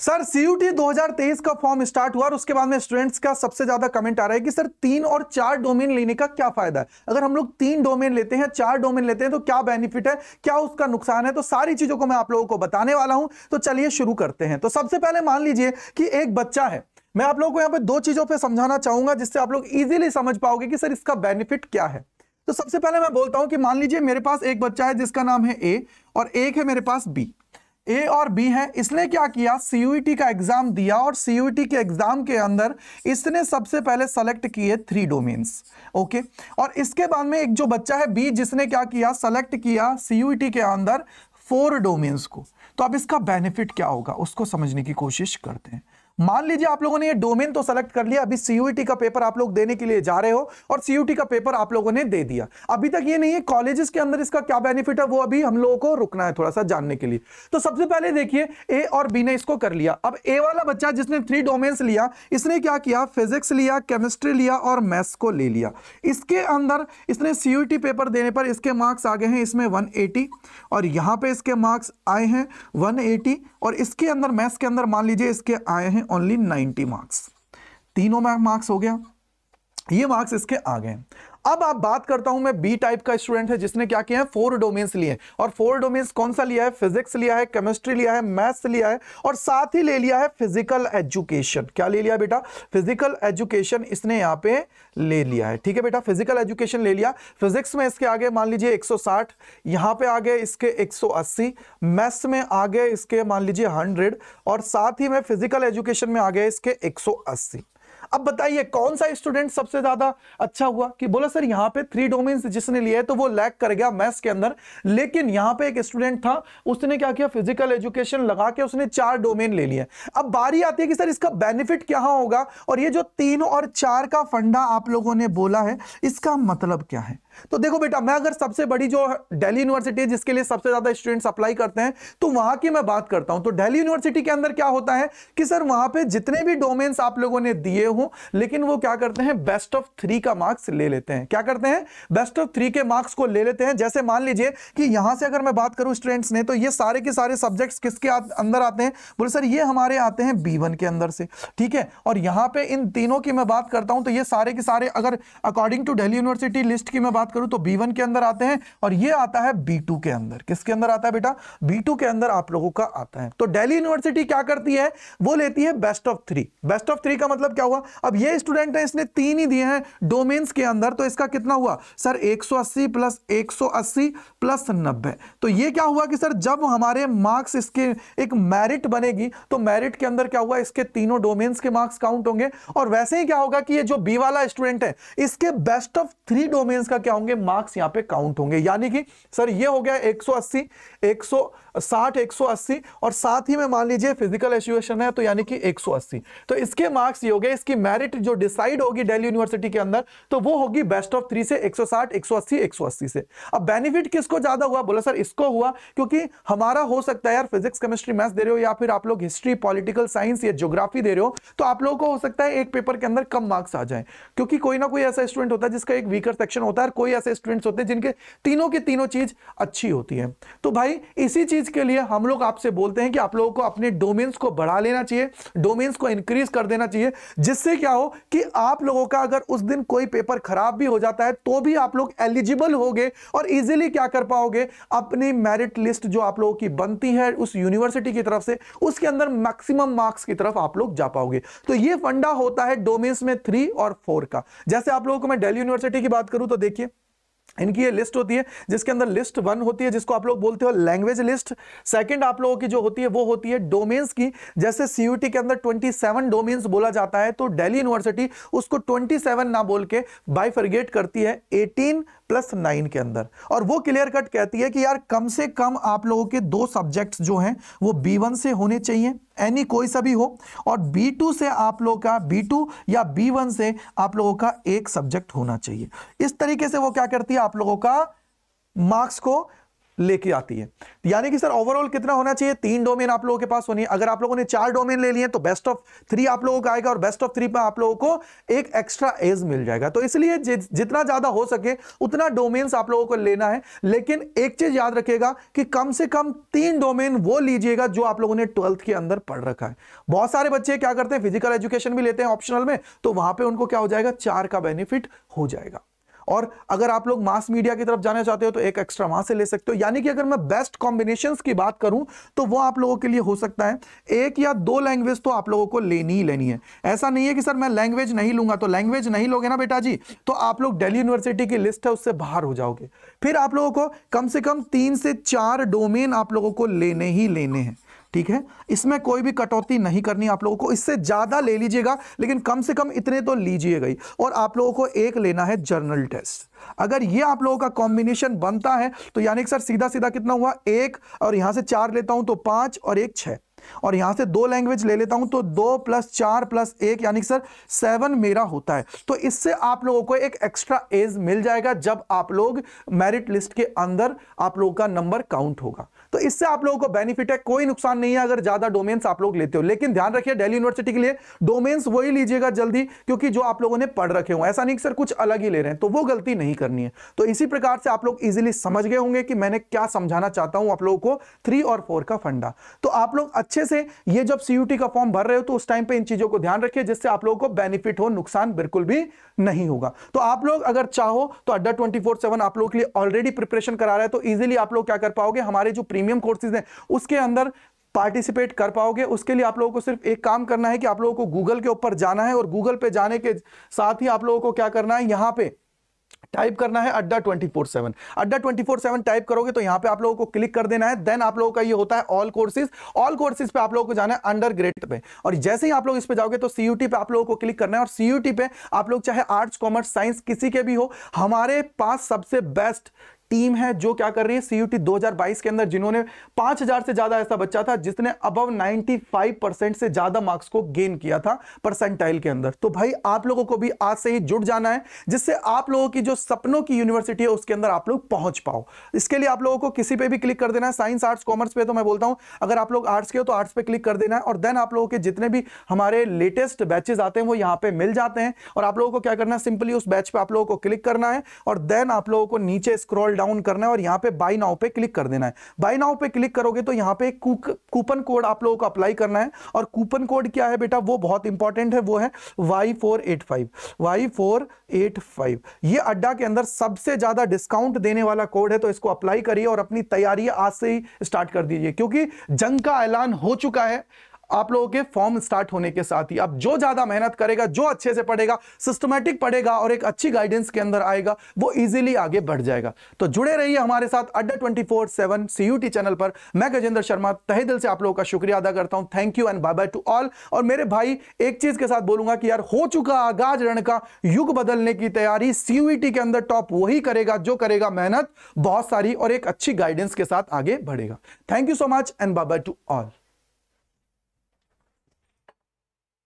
Sir CUT 2023 का form start हुआ और उसके बाद में स्टूडेंट्स का सबसे ज़्यादा कमेंट आ रहा है कि सर, तीन और चार डोमेन लेने का क्या फ़ायदा है? अगर हम लोग तीन डोमेन लेते हैं, चार डोमेन लेते हैं तो क्या बेनिफिट है? क्या उसका नुकसान है? तो सारी चीज़ों को मैं आप लोगों को बताने वाला हूँ। तो चलिए शुरू करते हैं। तो सबसे पहले मान लीजिए कि एक बच्चा है। मैं आप लोगों को यहाँ पे दो चीज़ों पर समझाना चाहूँगा जिससे आप लोग इजिली समझ पाओगे कि सर, इसका बेनिफिट क्या है। तो सबसे पहले मैं बोलता हूँ कि मान लीजिए मेरे पास एक बच्चा है जिसका नाम है ए और एक है मेरे पास बी ए और बी है। इसने क्या किया? सीयूईटी का एग्ज़ाम दिया और सीयूईटी के एग्ज़ाम के अंदर इसने सबसे पहले सेलेक्ट किए थ्री डोमेन्स ओके और इसके बाद में एक जो बच्चा है बी जिसने क्या किया? सेलेक्ट किया सीयूईटी के अंदर फोर डोमेन्स को। तो अब इसका बेनिफिट क्या होगा? उसको समझने की कोशिश करते हैं। मान लीजिए आप लोगों ने ये डोमेन तो सेलेक्ट कर लिया, अभी सीयूटी का पेपर आप लोग देने के लिए जा रहे हो और सीयूटी का पेपर आप लोगों ने दे दिया। अभी तक ये नहीं है कॉलेजेस के अंदर इसका क्या बेनिफिट है, वो अभी हम लोगों को रुकना है थोड़ा सा जानने के लिए। तो सबसे पहले देखिए ए और बी ने इसको कर लिया। अब ए वाला बच्चा जिसने थ्री डोमेन्स लिया, इसने क्या किया? फिजिक्स लिया केमिस्ट्री लिया और मैथ्स को ले लिया। इसके अंदर इसने सीयूटी पेपर देने पर इसके मार्क्स आ गए हैं, इसमें वन और यहाँ पर इसके मार्क्स आए हैं वन और इसके अंदर मैथ्स के अंदर मान लीजिए इसके आए हैं ओनली 90 मार्क्स तीनों मार्क्स हो गया। ये मार्क्स इसके आ गए अब आप बात करता हूँ मैं बी टाइप का स्टूडेंट है, जिसने क्या किया है? फोर डोमेन्स लिए और फोर डोमेन्स कौन सा लिया है? फिजिक्स लिया है केमिस्ट्री लिया है मैथ्स लिया है और साथ ही ले लिया है फ़िज़िकल एजुकेशन क्या ले लिया बेटा? फ़िज़िकल एजुकेशन इसने यहाँ पे ले लिया है। ठीक है बेटा? फ़िज़िकल एजुकेशन ले लिया। फिजिक्स में इसके आगे मान लीजिए 160 यहाँ पे आ गए इसके 180 मैथ्स में आ गए इसके मान लीजिए 100 और साथ ही में फ़िज़िकल एजुकेशन में आ गए इसके 180 अब बताइए, कौन सा स्टूडेंट सबसे ज़्यादा अच्छा हुआ? कि बोला, सर, यहाँ पे थ्री डोमेन्स जिसने लिए तो वो लैक कर गया मैथ्स के अंदर, लेकिन यहाँ पे एक स्टूडेंट था, उसने क्या किया? फ़िज़िकल एजुकेशन लगा के उसने चार डोमेन ले लिया अब बारी आती है कि, सर, इसका बेनिफिट क्या होगा? और ये जो तीन और चार का फंडा आप लोगों ने बोला है, इसका मतलब क्या है? तो देखो बेटा, मैं अगर सबसे बड़ी जो दिल्ली यूनिवर्सिटी है, जिसके लिए सबसे ज़्यादा स्टूडेंट्स अप्लाई करते हैं तो वहाँ की मैं बात करता हूँ। तो दिल्ली यूनिवर्सिटी के अंदर क्या होता है कि सर, वहाँ पे जितने भी डोमेन्स आप लोगों ने दिए हो, लेकिन वो क्या करते हैं बेस्ट ऑफ़ थ्री का मार्क्स ले लेते हैं। क्या करते हैं? बेस्ट ऑफ़ थ्री के मार्क्स को ले लेते हैं। जैसे मान लीजिए कि यहाँ से अगर मैं बात करूँ स्टूडेंट्स ने तो ये सारे के सारे सब्जेक्ट्स किसके अंदर आते हैं? बोले, सर, ये हमारे आते हैं बी के अंदर से। ठीक है? और यहाँ पर इन तीनों की मैं बात करता हूँ तो ये सारे के सारे अगर according to Delhi university list की मैं बात करूँ तो बी वन के अंदर आते हैं और ये आता है बी टू के अंदर। किसके अंदर आता है बेटा? बी टू के अंदर आप लोगों का आता है। तो दिल्ली यूनिवर्सिटी क्या करती है? वो लेती है best of three best of three का मतलब क्या हुआ? अब ये स्टूडेंट है, इसने तीन ही दिए हैं डोमेन्स के अंदर। तो इसका कितना हुआ? सर 180 प्लस 180 प्लस 90 तो ये क्या हुआ कि सर, जब हमारे मार्क्स इसके एक मेरिट बनेगी तो मेरिट के अंदर क्या हुआ? इसके तीनों डोमेन्स के मार्क्स काउंट होंगे। और वैसे ही क्या होगा कि ये जो बी वाला स्टूडेंट है, इसके बेस्ट ऑफ़ थ्री डोमेन्स का होंगे? मार्क्स यहाँ पे काउंट होंगे। यानी कि सर ये हो गया 180 160 180 और साथ ही में मान लीजिए फ़िज़िकल एजुकेशन है तो यानी कि 180 तो इसके मार्क्स ये हो गए, इसकी मेरिट जो डिसाइड होगी दिल्ली यूनिवर्सिटी के अंदर तो वो होगी बेस्ट ऑफ़ थ्री से 160 180 180 से अब बेनिफिट किसको ज़्यादा हुआ? बोला सर इसको हुआ क्योंकि हमारा हो सकता है यार फिजिक्स केमिस्ट्री मैथ्स दे रहे हो या फिर आप लोग हिस्ट्री पॉलिटिकल साइंस या ज्योग्राफी दे रहे हो तो आप लोगों को हो सकता है एक पेपर के अंदर कम मार्क्स आ जाए। क्योंकि कोई ना कोई ऐसा स्टूडेंट होता है जिसका एक वीकर सेक्शन होता है कोई ऐसे स्टूडेंट्स होते हैं जिनके तीनों की तीनों चीज़ अच्छी होती है। तो भाई, इसी चीज़ के लिए हम लोग आपसे बोलते हैं कि आप लोगों को अपने डोमेन्स को बढ़ा लेना चाहिए डोमेन्स को इंक्रीज कर देना चाहिए, जिससे क्या हो कि आप लोगों का अगर उस दिन कोई पेपर खराब भी हो जाता है तो भी आप लोग एलिजिबल होगे और इजीली क्या कर पाओगे? अपनी मेरिट लिस्ट जो आप लोगों की बनती है उस यूनिवर्सिटी की तरफ़ से, उसके अंदर मैक्सिमम मार्क्स की तरफ़ आप लोग जा पाओगे। तो ये फंडा होता है डोमेन्स में थ्री और फोर का। जैसे आप लोगों को मैं दिल्ली यूनिवर्सिटी की बात करूँ तो देखिए इनकी ये लिस्ट होती है, जिसके अंदर लिस्ट वन होती है, जिसको आप लोग बोलते हो लैंग्वेज लिस्ट सेकंड आप लोगों की जो होती है, वो होती है डोमेन्स की। जैसे सीयूटी के अंदर 27 डोमेन्स बोला जाता है तो दिल्ली यूनिवर्सिटी उसको 27 ना बोल के बाइफरगेट करती है 18 प्लस नाइन के अंदर। और वो क्लियर कट कहती है कि यार कम से कम आप लोगों के दो सब्जेक्ट्स जो हैं, वो बी से होने चाहिए। एनी कोई सा भी हो, और बी टू से आप लोगों का बी टू या बी वन से आप लोगों का एक सब्जेक्ट होना चाहिए। इस तरीके से वो क्या करती है, आप लोगों का मार्क्स को लेके आती है। यानी कि सर ओवरऑल कितना होना चाहिए? तीन डोमेन आप लोगों के पास होनी है। अगर आप लोगों ने चार डोमेन ले लिए तो बेस्ट ऑफ़ थ्री आप लोगों का आएगा और बेस्ट ऑफ़ थ्री पर आप लोगों को एक एक्स्ट्रा एज मिल जाएगा। तो इसलिए जितना ज़्यादा हो सके, उतना डोमेन्स आप लोगों को लेना है। लेकिन एक चीज़ याद रखेगा कि कम से कम तीन डोमेन वो लीजिएगा जो आप लोगों ने ट्वेल्थ के अंदर पढ़ रखा है। बहुत सारे बच्चे क्या करते हैं? फ़िज़िकल एजुकेशन भी लेते हैं ऑप्शनल में तो वहाँ पे उनको क्या हो जाएगा? चार का बेनिफिट हो जाएगा। और अगर आप लोग मास मीडिया की तरफ़ जाना चाहते हो तो एक एक्स्ट्रा वहाँ से ले सकते हो। यानी कि अगर मैं बेस्ट कॉम्बिनेशन की बात करूँ तो वो आप लोगों के लिए हो सकता है। एक या दो लैंग्वेज तो आप लोगों को लेनी ही लेनी है। ऐसा नहीं है कि सर मैं लैंग्वेज नहीं लूँगा तो लैंग्वेज नहीं लोगे ना बेटा जी? तो आप लोग दिल्ली यूनिवर्सिटी की लिस्ट है, उससे बाहर हो जाओगे। फिर आप लोगों को कम से कम तीन से चार डोमेन आप लोगों को लेने ही लेने हैं। ठीक है? इसमें कोई भी कटौती नहीं करनी आप लोगों को। इससे ज़्यादा ले लीजिएगा, लेकिन कम से कम इतने तो लीजिएगा ही। और आप लोगों को एक लेना है जर्नल टेस्ट। अगर ये आप लोगों का कॉम्बिनेशन बनता है तो यानी कि सर सीधा सीधा कितना हुआ? एक, और यहाँ से चार लेता हूँ तो पाँच, और एक छह। और यहाँ से दो लैंग्वेज ले लेता हूँ तो दो प्लस चार प्लस एक, यानी सर सेवन मेरा होता है। तो इससे आप लोगों को एक एक्स्ट्रा एज मिल जाएगा जब आप लोग मेरिट लिस्ट के अंदर आप लोगों का नंबर काउंट होगा। तो इससे आप लोगों को बेनिफिट है, कोई नुकसान नहीं है अगर ज़्यादा डोमेन्स आप लोग लेते हो। लेकिन ध्यान रखिए दिल्ली यूनिवर्सिटी के लिए डोमेन्स वही लीजिएगा जल्दी, क्योंकि जो आप लोगों ने पढ़ रखे हो। ऐसा नहीं सर कुछ अलग ही ले रहे हैं तो वो गलती नहीं करनी है। तो इसी प्रकार से आप लोग इजिली समझ गए होंगे कि मैंने क्या समझाना चाहता हूँ आप लोगों को थ्री और फोर का फंडा। तो आप लोग अच्छे से ये जब सीयूटी का फॉर्म भर रहे हो तो उस टाइम पे इन चीज़ों को ध्यान रखिए, जिससे आप लोगों को बेनिफिट हो, नुकसान बिल्कुल भी नहीं होगा। तो आप लोग अगर चाहो तो अड्डा ट्वेंटी आप लोगों के लिए ऑलरेडी प्रिपरेशन करा रहा है तो इजिली आप लोग क्या कर पाओगे, हमारे जो प्रीमियम कोर्सेज हैं, उसके अंदर पार्टिसिपेट कर पाओगे। उसके लिए आप लोगों को सिर्फ़ एक काम करना है कि आप लोगों को गूगल के ऊपर जाना है और गूगल पे जाने के साथ ही आप लोगों को क्या करना है, यहाँ पे टाइप करना है अड्डा 24/7 अड्डा 24/7 टाइप करोगे तो यहाँ पे आप लोगों को क्लिक कर देना है। देन आप लोगों का ये होता है ऑल कोर्सेज ऑल कोर्सेज पे आप लोगों को जाना है अंडर ग्रेड पे। और जैसे ही आप लोग इस पे जाओगे तो सीयूटी पे आप लोगों को क्लिक करना है और सीयूटी पे आप लोग चाहे आर्ट्स कॉमर्स साइंस किसी के भी हो, हमारे पास सबसे बेस्ट टीम है जो क्या कर रही है सीयूटी 2022 के अंदर, जिन्होंने 5000 से ज़्यादा ऐसा बच्चा था, जिसने अबव 95 परसेंट से ज़्यादा मार्क्स को गेन किया था परसेंटाइल के अंदर। तो भाई, आप लोगों को भी आज से ही जुड़ जाना है, जिससे आप लोगों की जो सपनों की यूनिवर्सिटी है, उसके अंदर आप लोग पहुँच पाओ। इसके लिए आप लोगों को किसी पे भी क्लिक कर देना है साइंस आर्ट्स कॉमर्स पे तो मैं बोलता हूँ, अगर आप लोग आर्ट्स के हो तो आर्ट्स पे क्लिक कर देना है, और देन आप लोगों के जितने भी हमारे लेटेस्ट बैचेज आते हैं, वो यहाँ पे मिल जाते हैं, और आप लोगों को क्या करना है सिंपली उस बैच पे आप लोगों को क्लिक करना है, और देन आप लोगों को नीचे स्क्रॉल डाउन करना है और यहाँ पे बाई नाउ पे क्लिक कर देना है। बाई नाउ पे क्लिक करोगे तो यहाँ पे कूपन कोड आप लोगों को अप्लाई करना है। और कूपन कोड क्या है बेटा? वो बहुत इंपॉर्टेंट है, वो है Y four eight five Y four eight five ये अड्डा के अंदर सबसे ज़्यादा डिस्काउंट देने वाला कोड है तो इसको अप्लाई करिए और अपनी तैयारी आज से ही स्टार्ट कर दीजिए। क्योंकि जंग का ऐलान हो चुका है आप लोगों के फॉर्म स्टार्ट होने के साथ ही अब जो ज़्यादा मेहनत करेगा, जो अच्छे से पढ़ेगा सिस्टमेटिक पढ़ेगा और एक अच्छी गाइडेंस के अंदर आएगा, वो इजीली आगे बढ़ जाएगा। तो जुड़े रहिए हमारे साथ अड्डा ट्वेंटी फोर सेवन सी चैनल पर। मैं गजेंद्र शर्मा, तहे दिल से आप लोगों का शुक्रिया अदा करता हूँ। Thank you and bye bye to all और मेरे भाई, एक चीज़ के साथ बोलूँगा कि यार, हो चुका आगाज़ रण का युग बदलने की तैयारी। सीयूटी के अंदर टॉप वही करेगा, जो करेगा मेहनत, बहुत सारी और एक अच्छी गाइडेंस के साथ आगे बढ़ेगा। Thank you so much and bye bye to all